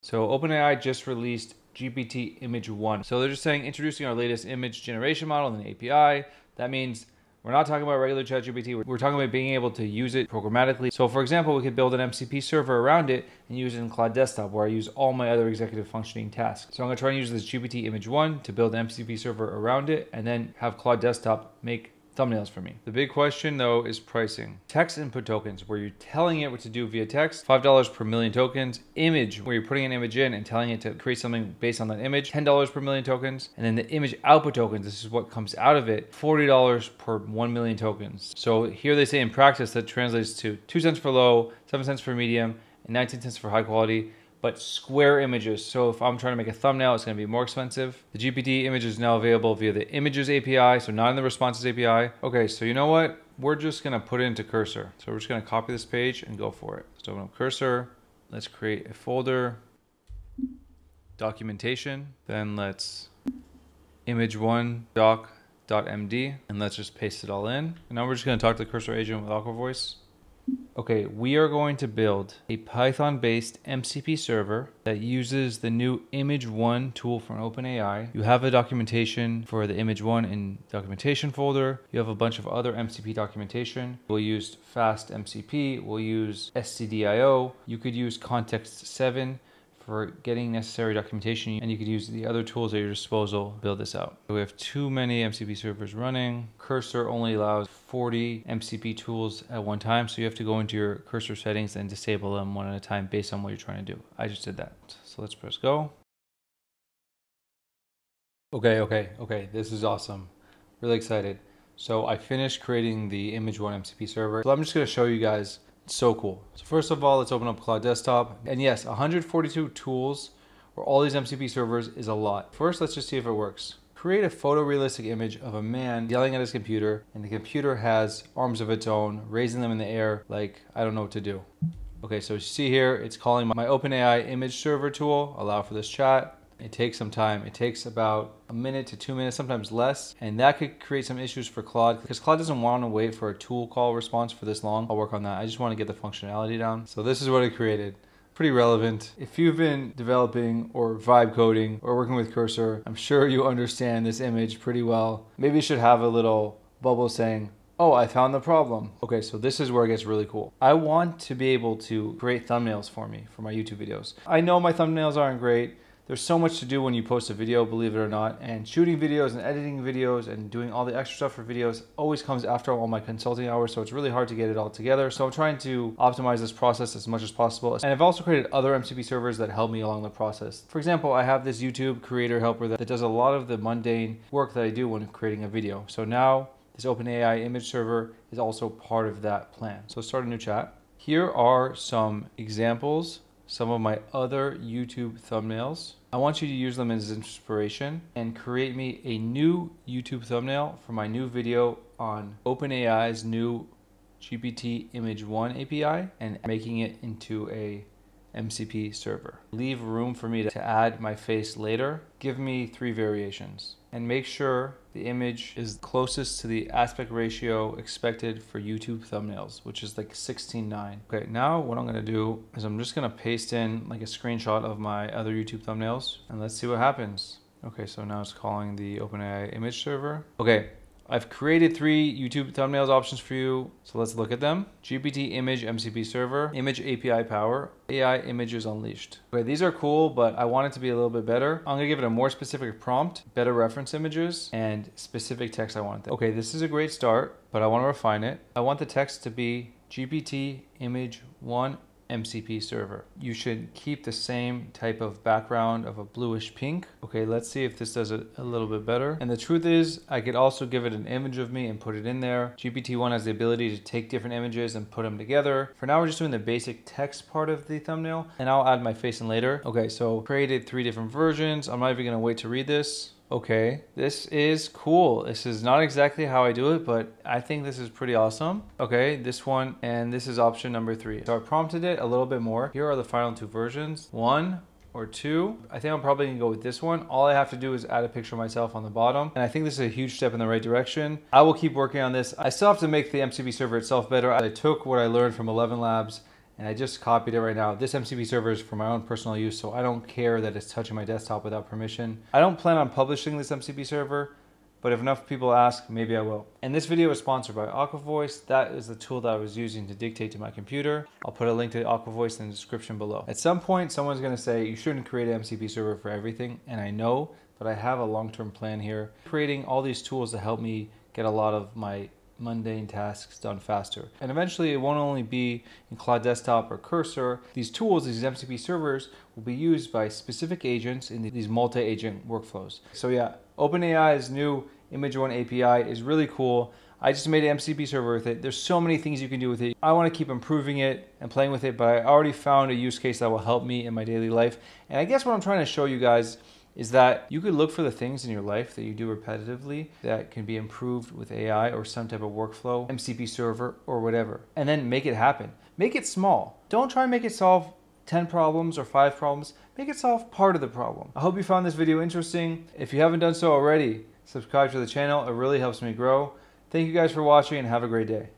So OpenAI just released GPT Image 1. So they're just saying introducing our latest image generation model the API. That means we're not talking about regular ChatGPT. We're talking about being able to use it programmatically. So for example, we could build an MCP server around it and use it in Claude Desktop where I use all my other executive functioning tasks. So I'm gonna try and use this GPT Image 1 to build an MCP server around it and then have Claude Desktop make thumbnails for me. The big question though is pricing. Text input tokens, where you're telling it what to do via text, $5 per million tokens. Image, where you're putting an image in and telling it to create something based on that image, $10 per million tokens. And then the image output tokens, this is what comes out of it, $40 per 1 million tokens. So here they say in practice that translates to 2 cents for low, 7 cents for medium, and 19 cents for high quality but square images. So if I'm trying to make a thumbnail, it's going to be more expensive. The GPT image is now available via the images API, so not in the responses API. Okay, so you know what? We're just going to put it into Cursor. So we're just going to copy this page and go for it. So open up Cursor. Let's create a folder, documentation. Then let's image1 doc.md and let's just paste it all in. And now we're just going to talk to the Cursor agent with Aqua Voice. Okay, we are going to build a Python-based MCP server that uses the new Image One tool from OpenAI. You have a documentation for the Image One in documentation folder. You have a bunch of other MCP documentation. We'll use Fast MCP. We'll use stdio. You could use Context 7 for getting necessary documentation and you could use the other tools at your disposal to build this out. We have too many MCP servers running. Cursor only allows 40 MCP tools at one time, so you have to go into your cursor settings and disable them one at a time based on what you're trying to do. I just did that. So let's press go. Okay, okay, okay, this is awesome. Really excited. So I finished creating the Image One MCP server. So I'm just gonna show you guys so cool. So first of all, let's open up Claude Desktop. And yes, 142 tools for all these MCP servers is a lot. First, let's just see if it works. Create a photorealistic image of a man yelling at his computer, and the computer has arms of its own, raising them in the air like, I don't know what to do. Okay, so you see here, it's calling my OpenAI image server tool, allow for this chat. It takes some time. It takes about a minute to two minutes, sometimes less. And that could create some issues for Claude because Claude doesn't want to wait for a tool call response for this long. I'll work on that. I just want to get the functionality down. So this is what it created pretty relevant. If you've been developing or vibe coding or working with Cursor, I'm sure you understand this image pretty well. Maybe you should have a little bubble saying, oh, I found the problem. Okay, so this is where it gets really cool. I want to be able to create thumbnails for me for my YouTube videos. I know my thumbnails aren't great. There's so much to do when you post a video, believe it or not, and shooting videos and editing videos and doing all the extra stuff for videos always comes after all my consulting hours, so it's really hard to get it all together. So I'm trying to optimize this process as much as possible. And I've also created other MCP servers that help me along the process. For example, I have this YouTube creator helper that, that does a lot of the mundane work that I do when creating a video. So now this OpenAI image server is also part of that plan. So start a new chat. Here are some examples some of my other YouTube thumbnails. I want you to use them as inspiration and create me a new YouTube thumbnail for my new video on OpenAI's new GPT Image 1 API and making it into a MCP server. Leave room for me to add my face later. Give me three variations and make sure the image is closest to the aspect ratio expected for YouTube thumbnails, which is like 16:9. Okay, now what I'm gonna do is I'm just gonna paste in like a screenshot of my other YouTube thumbnails and let's see what happens. Okay, so now it's calling the OpenAI image server. Okay, I've created three YouTube thumbnails options for you, so let's look at them. GPT image MCP server, image API power, AI images unleashed. Okay, these are cool, but I want it to be a little bit better. I'm gonna give it a more specific prompt, better reference images, and specific text I want. Okay, this is a great start, but I wanna refine it. I want the text to be GPT image one MCP server. You should keep the same type of background of a bluish pink. Okay, let's see if this does it a little bit better. And the truth is, I could also give it an image of me and put it in there. GPT-1 has the ability to take different images and put them together. For now, we're just doing the basic text part of the thumbnail, and I'll add my face in later. Okay, so created three different versions. I'm not even gonna wait to read this. Okay, this is cool. This is not exactly how I do it, but I think this is pretty awesome. Okay, this one, and this is option number three. So I prompted it a little bit more. Here are the final two versions. One, or two. I think I'm probably gonna go with this one. All I have to do is add a picture of myself on the bottom. And I think this is a huge step in the right direction. I will keep working on this. I still have to make the MCP server itself better. I took what I learned from 11 Labs and I just copied it right now. This MCP server is for my own personal use, so I don't care that it's touching my desktop without permission. I don't plan on publishing this MCP server, but if enough people ask, maybe I will. And this video is sponsored by Aquavoice. That is the tool that I was using to dictate to my computer. I'll put a link to Aquavoice in the description below. At some point, someone's gonna say, you shouldn't create an MCP server for everything, and I know, but I have a long-term plan here. Creating all these tools to help me get a lot of my mundane tasks done faster. And eventually it won't only be in Claude Desktop or Cursor. These tools, these MCP servers, will be used by specific agents in these multi-agent workflows. So yeah, OpenAI's new Image One API is really cool. I just made an MCP server with it. There's so many things you can do with it. I want to keep improving it and playing with it, but I already found a use case that will help me in my daily life. And I guess what I'm trying to show you guys is that you could look for the things in your life that you do repetitively that can be improved with AI or some type of workflow, MCP server, or whatever, and then make it happen. Make it small. Don't try and make it solve 10 problems or 5 problems. Make it solve part of the problem. I hope you found this video interesting. If you haven't done so already, subscribe to the channel. It really helps me grow. Thank you guys for watching and have a great day.